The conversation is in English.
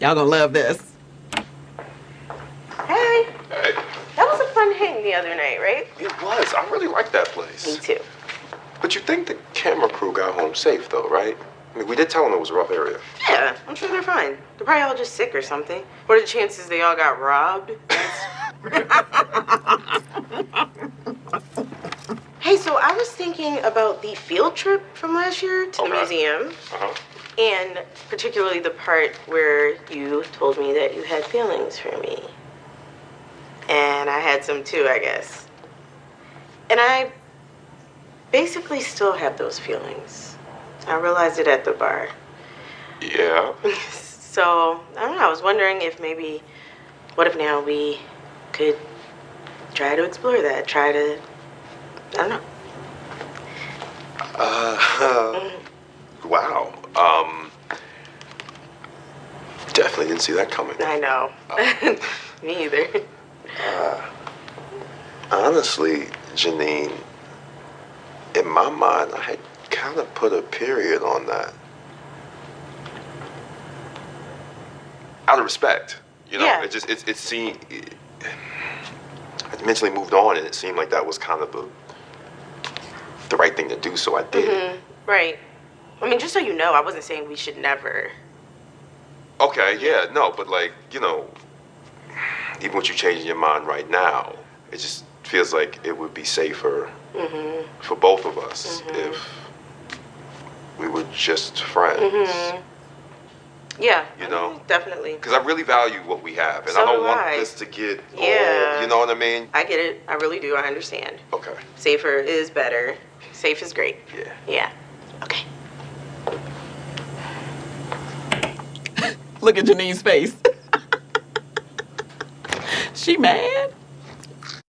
Y'all gonna love this. Hey, Hey, that was a fun hang the other night, right? it was. I really like that place. Me too. But you think the camera crew got home safe, though, right? I mean, we did tell them it was a rough area. Yeah, I'm sure they're fine. They're probably all just sick or something. What are the chances they all got robbed? hey, so I was thinking about the field trip from last year to the museum, Uh huh. And particularly the part where you told me that you had feelings for me. And I had some too, I guess. And I basically still have those feelings. I realized it at the bar. Yeah. So, I don't know, I was wondering if maybe, what if now we could try to explore that? Try to, I don't know. Uh, definitely didn't see that coming. I know. Me either. Uh, honestly, Janine, in my mind, I had kind of put a period on that. Out of respect, you know, Yeah. it just it, it seemed. It, I mentally moved on, and it seemed like that was kind of the the right thing to do, so I did. it. Mm-hmm. Right. I mean, just so you know, I wasn't saying we should never. Okay, yeah, no, but like you know, even with you changing your mind right now, it just feels like it would be safer mm-hmm. for both of us mm-hmm. if we were just friends. Mm-hmm. Yeah. You know? Definitely. Because I really value what we have, and So I don't do want I. this to get Yeah. all. You know what I mean? I get it. I really do. I understand. Okay. Safer is better. Safe is great. Yeah. Yeah. Okay. Look at Janine's face. she mad?